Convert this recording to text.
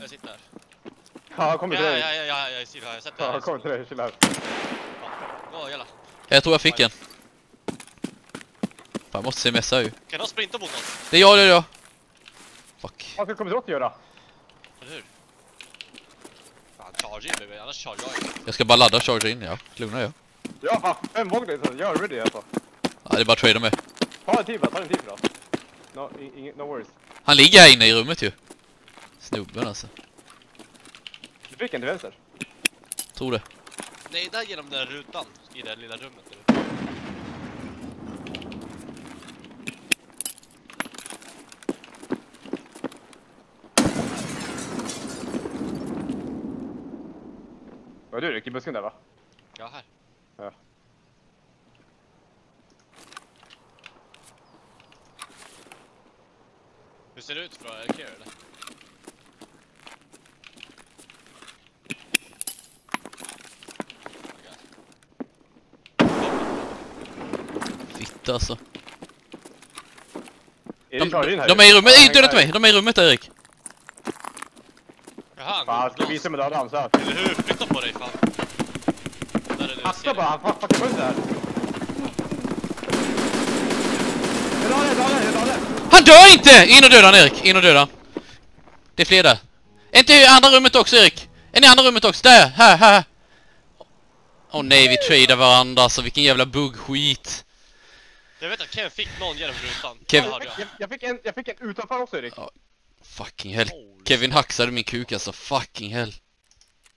Jag sitter här. Ja, jag kommer Ja, till ja, dig. ja, ja, ja, jag ser det här. Jag sätter Ja, här. jag kommer till dig. Chilla här. Gå, jalla. Jag tror jag fick en. Fan, jag måste se messa ju. Kan de sprinta mot oss? Det är jag, det är jag. Fuck. Vad ska kommer till oss göra? Eller hur? Fan, charge in baby, annars charge jag in. Jag ska bara ladda charger in, ja. Lugna jag. Ja, fan, fem Wogner, så gör ready alltså. Ja, det är bara att trada med. Ta en tid bara, ta en tid då. No, no worries. Han ligger här inne i rummet ju. Snubben alltså. Du fick en till vänster. Tror det. Nej, där genom den där rutan. I det lilla rummet. Eller? Var du Rick i busken där va? Ja, här. Ja. Hur ser det ut från Care eller? Fitta alltså. De, här? de är i rummet, nej döda inte mig! De är i rummet Erik! Jaha, han Fan, ska visa mig döda han så här. Eller hur? Flytta på dig fan. Där är Akta bara, han fucking skjuter här. Jag drar det, jag drar det, jag drar det. Han dör inte! In och döda han Erik, in och döda han. Det är fler där. Är inte i andra rummet också Erik? Är ni i andra rummet också? Där, här, här! Åh nej, vi tradar varandra alltså, vilken jävla buggskit. Jag vet att Ken fick någon genom rutan. Kevin- Ja, Jag jag. fick, jag, jag, fick en, jag fick en utanför också Erik. Fucking hell. Holy Kevin hacksade min kuk alltså, fucking hell.